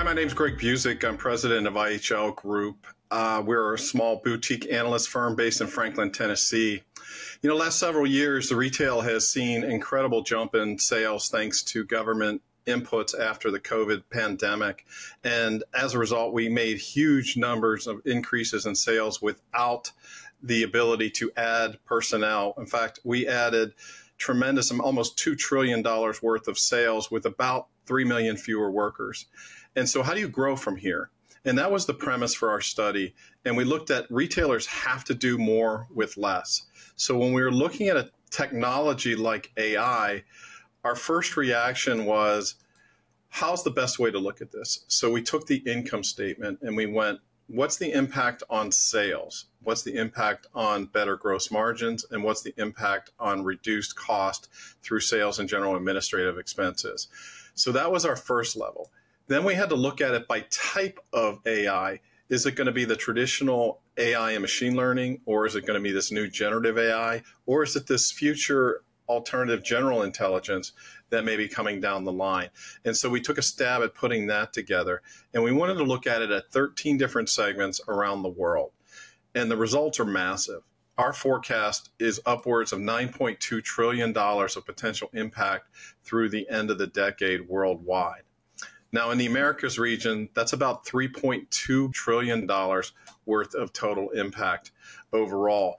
Hi, my name is Greg Buzek. I'm president of IHL Group. Uh, we're a small boutique analyst firm based in Franklin, Tennessee. You know, last several years, the retail has seen incredible jump in sales thanks to government inputs after the COVID pandemic. And as a result, we made huge numbers of increases in sales without the ability to add personnel. In fact, we added tremendous, almost $2 trillion worth of sales with about 3 million fewer workers. And so, how do you grow from here? And that was the premise for our study. And we looked at retailers have to do more with less. So, when we were looking at a technology like AI, our first reaction was, how's the best way to look at this? So, we took the income statement and we went, what's the impact on sales? What's the impact on better gross margins? And what's the impact on reduced cost through sales and general administrative expenses? So, that was our first level. Then we had to look at it by type of AI. Is it going to be the traditional AI and machine learning, or is it going to be this new generative AI, or is it this future alternative general intelligence that may be coming down the line? And so we took a stab at putting that together, and we wanted to look at it at 13 different segments around the world. And the results are massive. Our forecast is upwards of $9.2 trillion of potential impact through the end of the decade worldwide. Now, in the Americas region, that's about $3.2 trillion worth of total impact overall.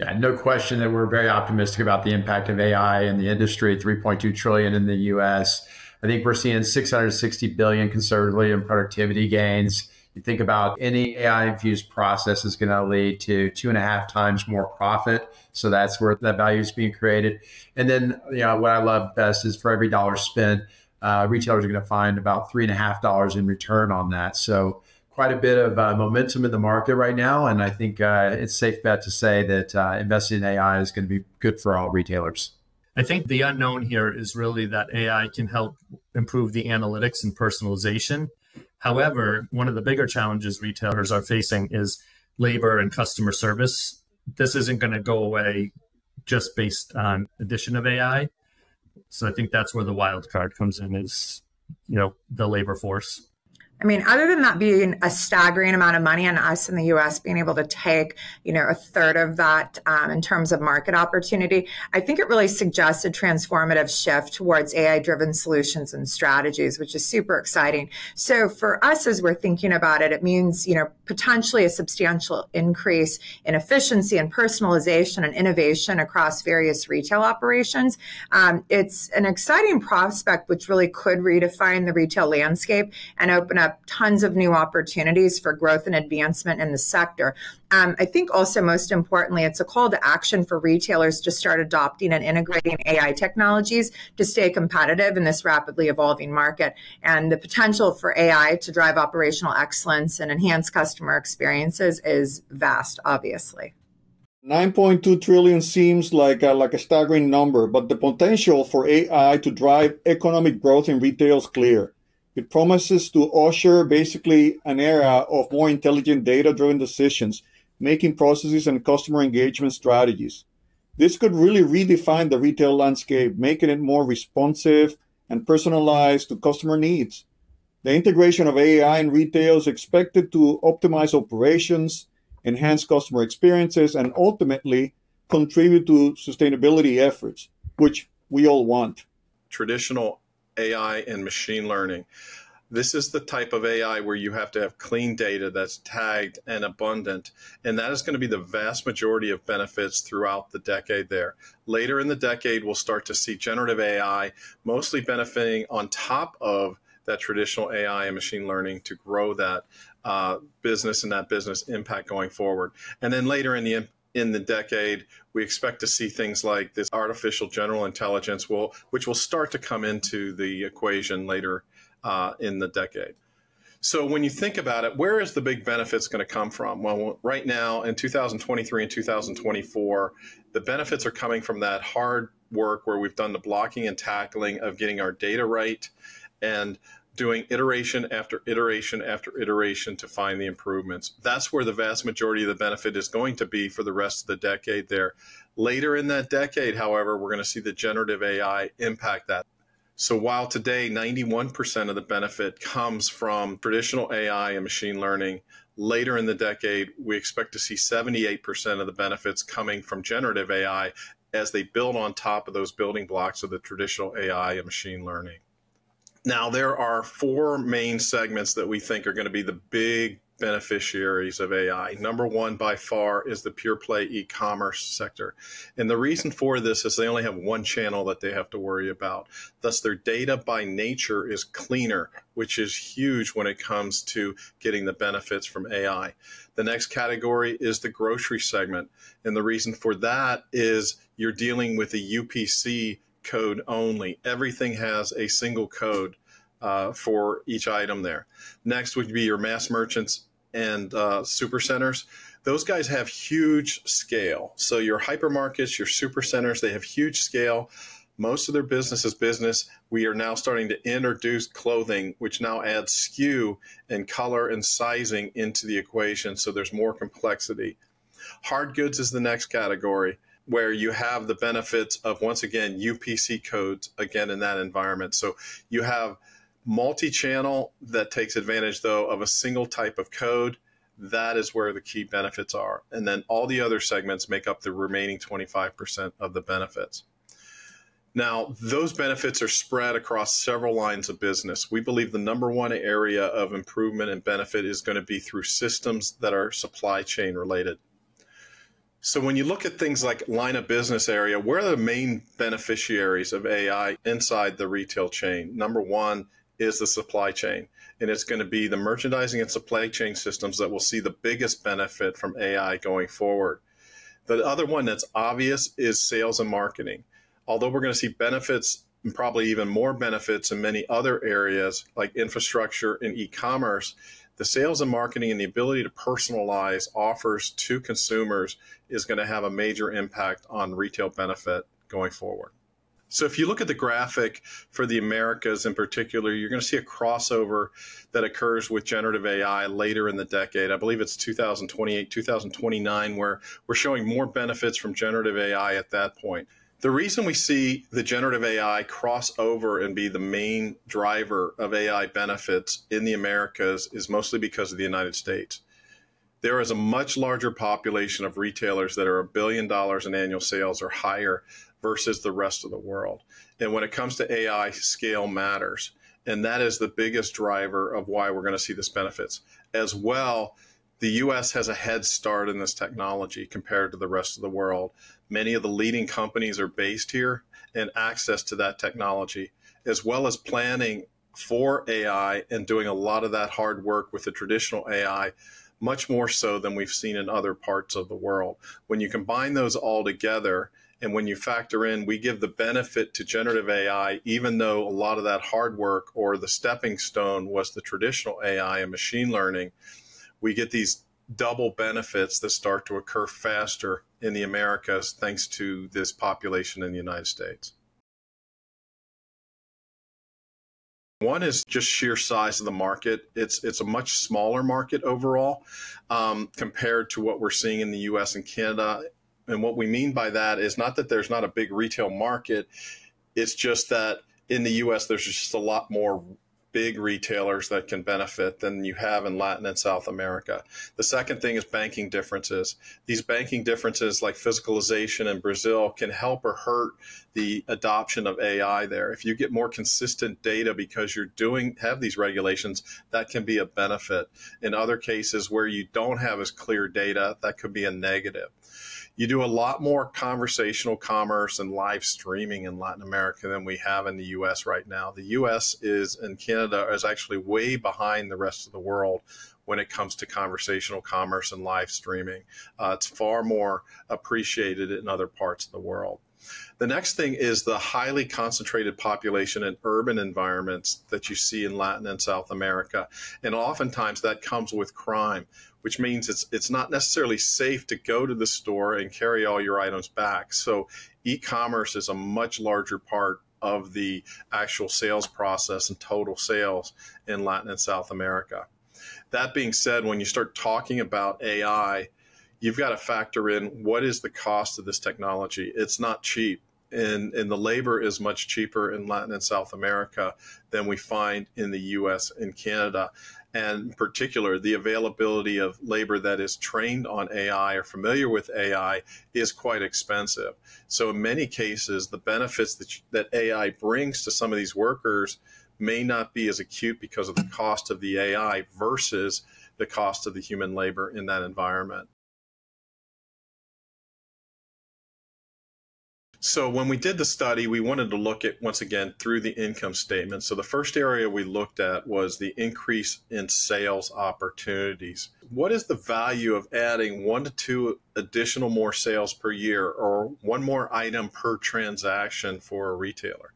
Yeah, no question that we're very optimistic about the impact of AI in the industry, 3.2 trillion in the US. I think we're seeing 660 billion conservatively in productivity gains. You think about any AI infused process is going to lead to two and a half times more profit. So that's where that value is being created. And then, you know, what I love best is for every dollar spent, uh, retailers are going to find about three and a half dollars in return on that. So quite a bit of uh, momentum in the market right now. And I think uh, it's safe bet to say that uh, investing in AI is going to be good for all retailers. I think the unknown here is really that AI can help improve the analytics and personalization However, one of the bigger challenges retailers are facing is labor and customer service. This isn't going to go away just based on addition of AI. So I think that's where the wild card comes in is, you know, the labor force. I mean, other than that being a staggering amount of money and us in the US being able to take, you know, a third of that um, in terms of market opportunity, I think it really suggests a transformative shift towards AI driven solutions and strategies, which is super exciting. So for us, as we're thinking about it, it means, you know, potentially a substantial increase in efficiency and personalization and innovation across various retail operations. Um, it's an exciting prospect, which really could redefine the retail landscape and open up tons of new opportunities for growth and advancement in the sector. Um, I think also most importantly, it's a call to action for retailers to start adopting and integrating AI technologies to stay competitive in this rapidly evolving market. And the potential for AI to drive operational excellence and enhance customer experiences is vast, obviously. 9.2 trillion seems like a, like a staggering number, but the potential for AI to drive economic growth in retail is clear. It promises to usher basically an era of more intelligent data driven decisions, making processes and customer engagement strategies. This could really redefine the retail landscape, making it more responsive and personalized to customer needs. The integration of AI in retail is expected to optimize operations, enhance customer experiences, and ultimately contribute to sustainability efforts, which we all want. Traditional AI and machine learning. This is the type of AI where you have to have clean data that's tagged and abundant. And that is going to be the vast majority of benefits throughout the decade there. Later in the decade, we'll start to see generative AI mostly benefiting on top of that traditional AI and machine learning to grow that uh, business and that business impact going forward. And then later in the in the decade, we expect to see things like this artificial general intelligence, will, which will start to come into the equation later uh, in the decade. So when you think about it, where is the big benefits going to come from? Well, right now in 2023 and 2024, the benefits are coming from that hard work where we've done the blocking and tackling of getting our data right and doing iteration after iteration after iteration to find the improvements. That's where the vast majority of the benefit is going to be for the rest of the decade there. Later in that decade, however, we're going to see the generative AI impact that. So while today 91% of the benefit comes from traditional AI and machine learning, later in the decade, we expect to see 78% of the benefits coming from generative AI as they build on top of those building blocks of the traditional AI and machine learning. Now, there are four main segments that we think are going to be the big beneficiaries of AI. Number one, by far, is the pure play e commerce sector. And the reason for this is they only have one channel that they have to worry about. Thus, their data by nature is cleaner, which is huge when it comes to getting the benefits from AI. The next category is the grocery segment. And the reason for that is you're dealing with a UPC code only. Everything has a single code uh, for each item there. Next would be your mass merchants and uh, super centers. Those guys have huge scale. So your hypermarkets, your super centers, they have huge scale. Most of their business is business. We are now starting to introduce clothing, which now adds SKU and color and sizing into the equation. So there's more complexity. Hard goods is the next category where you have the benefits of, once again, UPC codes again in that environment. So you have multi-channel that takes advantage though of a single type of code that is where the key benefits are. And then all the other segments make up the remaining 25% of the benefits. Now those benefits are spread across several lines of business. We believe the number one area of improvement and benefit is going to be through systems that are supply chain related. So when you look at things like line of business area, where are the main beneficiaries of AI inside the retail chain? Number one is the supply chain. And it's going to be the merchandising and supply chain systems that will see the biggest benefit from AI going forward. The other one that's obvious is sales and marketing. Although we're going to see benefits and probably even more benefits in many other areas like infrastructure and e commerce, the sales and marketing and the ability to personalize offers to consumers is going to have a major impact on retail benefit going forward. So if you look at the graphic for the Americas in particular, you're going to see a crossover that occurs with generative AI later in the decade. I believe it's 2028, 2029, where we're showing more benefits from generative AI at that point. The reason we see the generative AI cross over and be the main driver of AI benefits in the Americas is mostly because of the United States. There is a much larger population of retailers that are a billion dollars in annual sales or higher versus the rest of the world. And when it comes to AI, scale matters. And that is the biggest driver of why we're going to see this benefits. As well, the US has a head start in this technology compared to the rest of the world. Many of the leading companies are based here and access to that technology, as well as planning for AI and doing a lot of that hard work with the traditional AI, much more so than we've seen in other parts of the world. When you combine those all together, and when you factor in, we give the benefit to generative AI, even though a lot of that hard work or the stepping stone was the traditional AI and machine learning, we get these double benefits that start to occur faster in the Americas thanks to this population in the United States. One is just sheer size of the market. It's it's a much smaller market overall um, compared to what we're seeing in the U.S. and Canada and what we mean by that is not that there's not a big retail market, it's just that in the US, there's just a lot more big retailers that can benefit than you have in Latin and South America. The second thing is banking differences. These banking differences, like fiscalization in Brazil, can help or hurt the adoption of AI there. If you get more consistent data because you're doing have these regulations, that can be a benefit. In other cases where you don't have as clear data, that could be a negative you do a lot more conversational commerce and live streaming in Latin America than we have in the US right now. The US is and Canada is actually way behind the rest of the world when it comes to conversational commerce and live streaming. Uh, it's far more appreciated in other parts of the world. The next thing is the highly concentrated population in urban environments that you see in Latin and South America. And oftentimes that comes with crime, which means it's it's not necessarily safe to go to the store and carry all your items back. So e-commerce is a much larger part of the actual sales process and total sales in Latin and South America. That being said, when you start talking about AI, you've got to factor in what is the cost of this technology. It's not cheap. and, and the labor is much cheaper in Latin and South America than we find in the US and Canada. And in particular, the availability of labor that is trained on AI or familiar with AI is quite expensive. So, in many cases, the benefits that, that AI brings to some of these workers may not be as acute because of the cost of the AI versus the cost of the human labor in that environment. So when we did the study, we wanted to look at once again through the income statement. So the first area we looked at was the increase in sales opportunities. What is the value of adding one to two additional more sales per year or one more item per transaction for a retailer?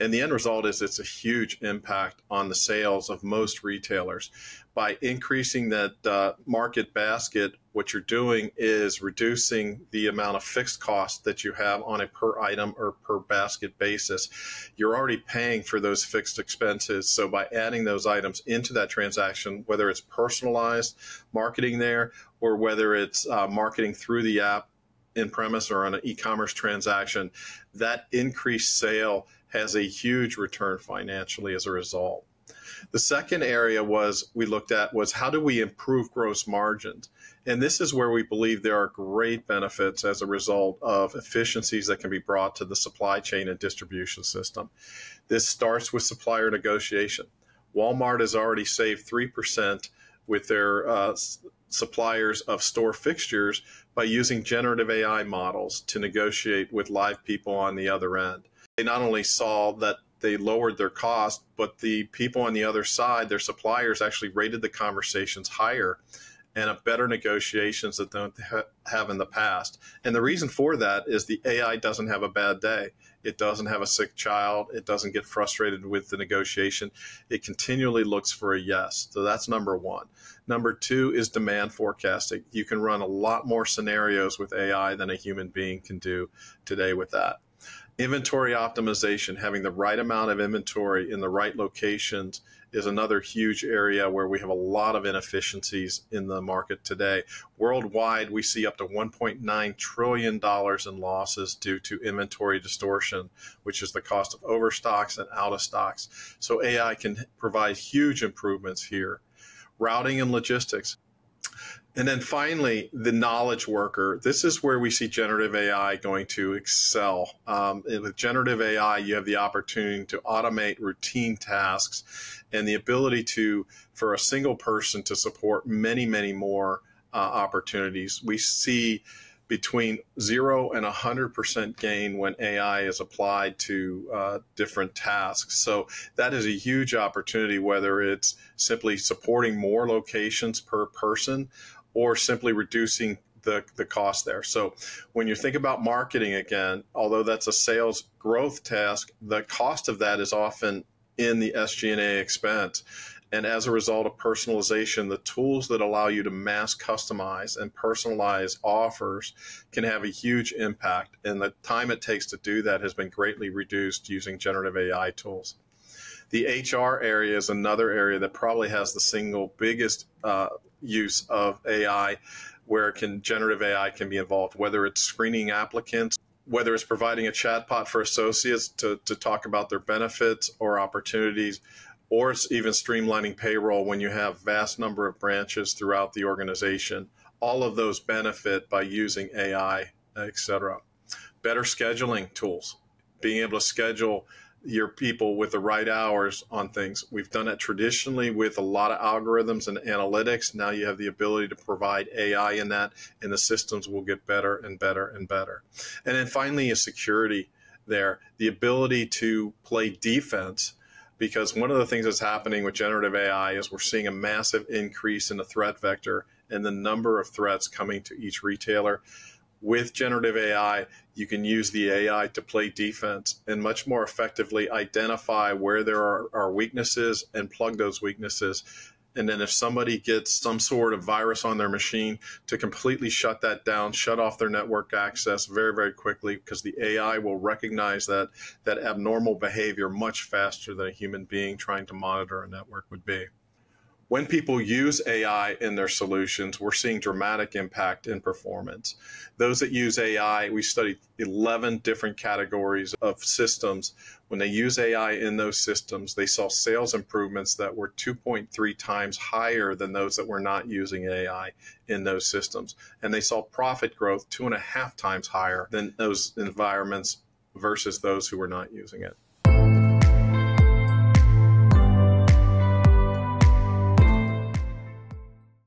And the end result is it's a huge impact on the sales of most retailers. By increasing that uh, market basket, what you're doing is reducing the amount of fixed cost that you have on a per item or per basket basis. You're already paying for those fixed expenses. So by adding those items into that transaction, whether it's personalized marketing there or whether it's uh, marketing through the app in premise or on an e-commerce transaction, that increased sale has a huge return financially as a result. The second area was we looked at was how do we improve gross margins? And this is where we believe there are great benefits as a result of efficiencies that can be brought to the supply chain and distribution system. This starts with supplier negotiation. Walmart has already saved 3% with their uh, suppliers of store fixtures by using generative AI models to negotiate with live people on the other end they not only saw that they lowered their cost, but the people on the other side, their suppliers, actually rated the conversations higher and a better negotiations that they have in the past. And the reason for that is the AI doesn't have a bad day. It doesn't have a sick child. It doesn't get frustrated with the negotiation. It continually looks for a yes. So that's number one. Number two is demand forecasting. You can run a lot more scenarios with AI than a human being can do today with that. Inventory optimization, having the right amount of inventory in the right locations is another huge area where we have a lot of inefficiencies in the market today. Worldwide, we see up to $1.9 trillion in losses due to inventory distortion, which is the cost of overstocks and out of stocks. So AI can provide huge improvements here. Routing and logistics. And then finally, the knowledge worker. This is where we see generative AI going to excel. Um, with generative AI, you have the opportunity to automate routine tasks and the ability to, for a single person, to support many, many more uh, opportunities. We see between zero and 100% gain when AI is applied to uh, different tasks. So that is a huge opportunity, whether it's simply supporting more locations per person or simply reducing the, the cost there. So when you think about marketing again, although that's a sales growth task, the cost of that is often in the SG&A expense. And as a result of personalization, the tools that allow you to mass customize and personalize offers can have a huge impact. And the time it takes to do that has been greatly reduced using generative AI tools. The HR area is another area that probably has the single biggest uh, use of AI where can generative AI can be involved, whether it's screening applicants, whether it's providing a chatbot for associates to, to talk about their benefits or opportunities, or it's even streamlining payroll when you have vast number of branches throughout the organization. All of those benefit by using AI, et cetera. Better scheduling tools, being able to schedule your people with the right hours on things. We've done it traditionally with a lot of algorithms and analytics. Now you have the ability to provide AI in that, and the systems will get better and better and better. And then finally, is security there, the ability to play defense. Because one of the things that's happening with generative AI is we're seeing a massive increase in the threat vector and the number of threats coming to each retailer with generative AI, you can use the AI to play defense and much more effectively identify where there are, are, weaknesses and plug those weaknesses. And then if somebody gets some sort of virus on their machine, to completely shut that down, shut off their network access very, very quickly, because the AI will recognize that that abnormal behavior much faster than a human being trying to monitor a network would be. When people use AI in their solutions, we're seeing dramatic impact in performance. Those that use AI, we studied 11 different categories of systems. When they use AI in those systems, they saw sales improvements that were 2.3 times higher than those that were not using AI in those systems. And they saw profit growth two and a half times higher than those environments versus those who were not using it.